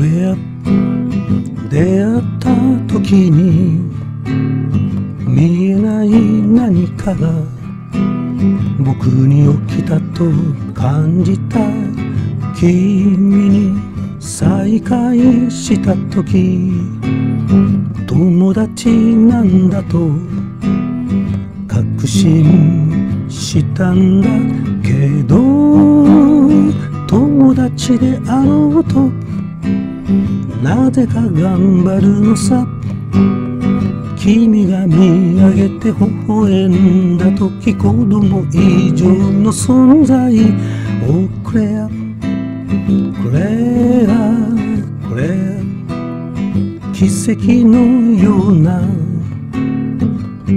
出会った時に見えない何かが僕に起きたと感じた君に再会した時友達なんだと確信したんだけど友達であろうとなぜか頑張るのさ。君が見上げて微笑んだ時子供以上の存在。をくれや。くれや。くれや。奇跡のような。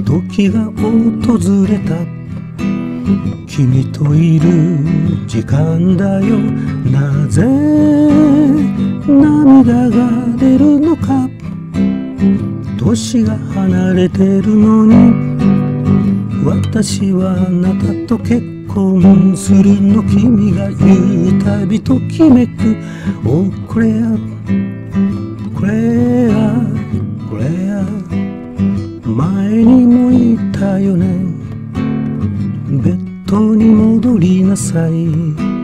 時が訪れた。君といる時間だよ。なぜ涙が出るのか？年が離れてるのに。私はあなたと結婚するの君が言うたびときめく。おこれや。これや。これや。前にも言ったよね。ベッドに戻りなさい。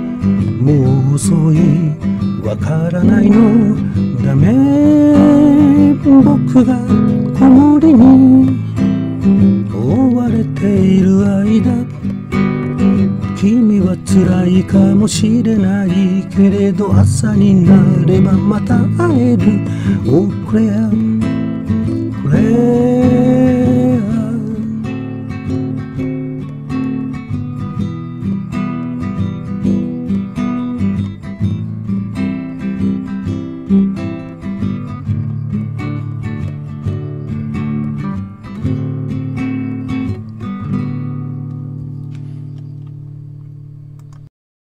もう遅い。わからないの。ダメ。僕が木漏れに。追われている間。君は辛いかもしれないけれど朝になればまた会える。おこれやこれ